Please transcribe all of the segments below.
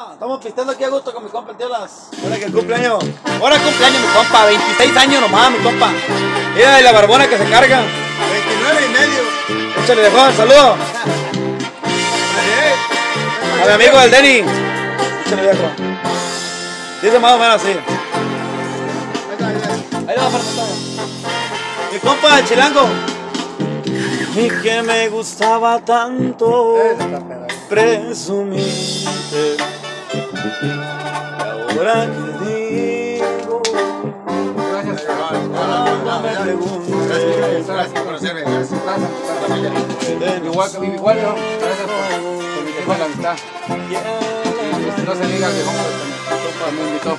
Estamos pisteando aquí a gusto con mi compa el tío Las. Ahora que cumpleaños. Ahora cumpleaños mi compa, 26 años nomás mi compa. Mira y la barbona que se carga. 29 y medio. Échale de Juan, saludo. A mi amigo el Denny. Échale viejo. Dice más o menos así. Ahí lo va a presentar. Mi compa el chilango. Y que me gustaba tanto presumirte. Ahora que digo, Gracias, no me preguntes. Gracias por conocerme. Gracias. Igual, igual, ¿no? Gracias por la amistad. No se diga que vamos a me invitó.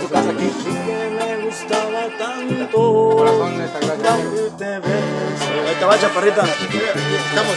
Tu casa aquí. que me gustaba tanto Corazón, esta gracias. Ahí te va, chaparrita. Estamos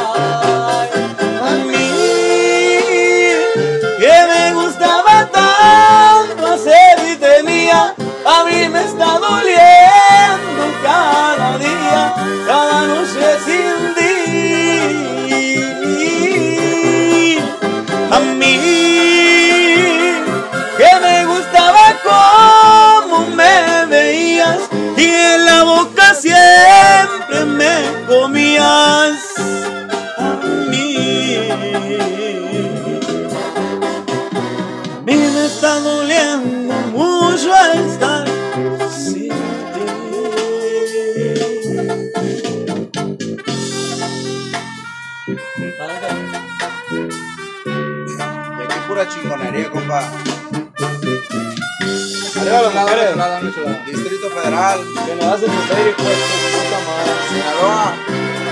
me está doliendo cada día, cada noche sin ti. A mí que me gustaba como me veías y en la boca siempre me comías. A mí. A mí me está doliendo Y aquí pura chingonería, compa. Arriba las mujeres. Distrito Federal, Que nos hacen tu puta madre. Sinaloa,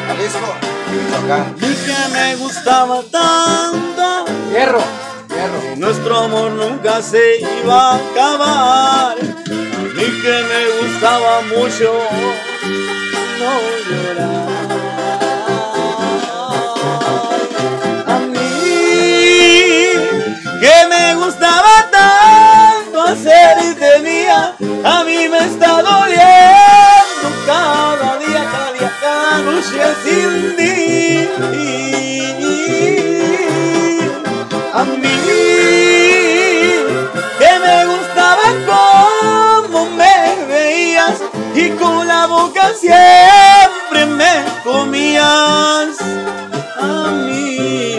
Jalisco, Michoacán. Y que me gustaba tanto Hierro, hierro. nuestro amor nunca se iba a acabar. Mí que me gustaba mucho no llorar. Siempre me comías. A mí.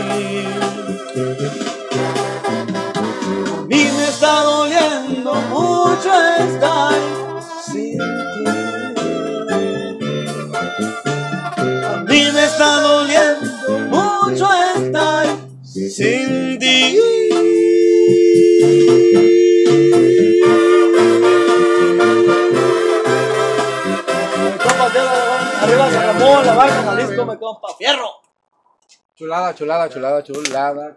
A mí me está doliendo mucho estar Arriba San Ramón, la barca, Jalisco, me compa, fierro. Chulada, chulada, chulada, chulada, chulada.